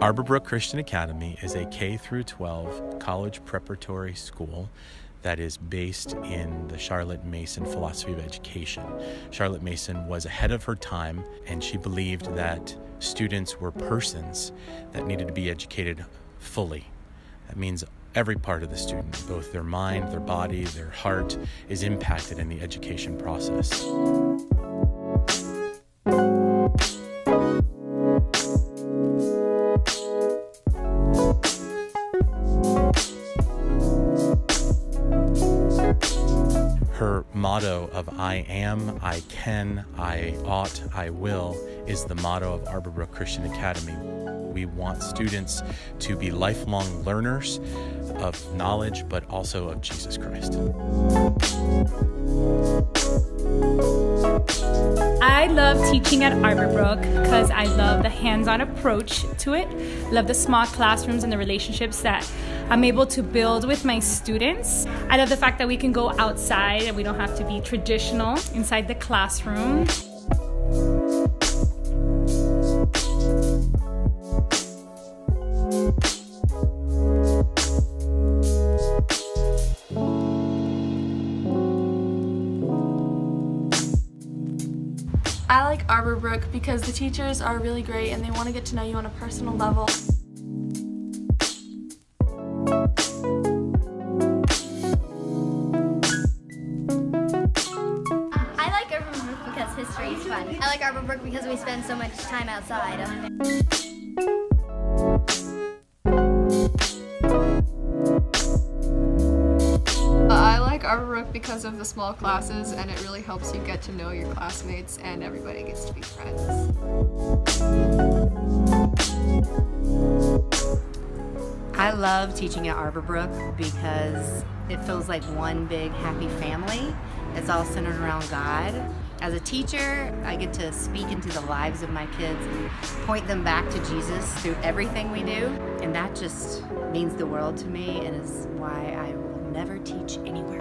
Arborbrook Christian Academy is a K through 12 college preparatory school that is based in the Charlotte Mason philosophy of education. Charlotte Mason was ahead of her time and she believed that students were persons that needed to be educated fully. That means every part of the student, both their mind, their body, their heart, is impacted in the education process. Her motto of I am, I can, I ought, I will is the motto of Arborbrook Christian Academy. We want students to be lifelong learners of knowledge, but also of Jesus Christ. I love teaching at Arborbrook because I love the hands on approach to it. Love the small classrooms and the relationships that I'm able to build with my students. I love the fact that we can go outside and we don't have to be traditional inside the classroom. I like Arborbrook because the teachers are really great and they want to get to know you on a personal level. I like Arborbrook because history is fun. I like Arborbrook because we spend so much time outside. I like Arborbrook because of the small classes and it really helps you get to know your classmates and everybody gets to be friends. I love teaching at Arborbrook because it feels like one big happy family. It's all centered around God. As a teacher, I get to speak into the lives of my kids and point them back to Jesus through everything we do. And that just means the world to me and is why I will never teach anywhere.